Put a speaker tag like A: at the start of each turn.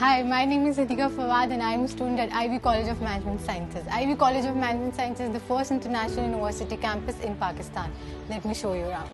A: Hi, my name is Adhika Fawad and I am a student at Ivy College of Management Sciences. Ivy College of Management Sciences is the first international university campus in Pakistan. Let me show you around.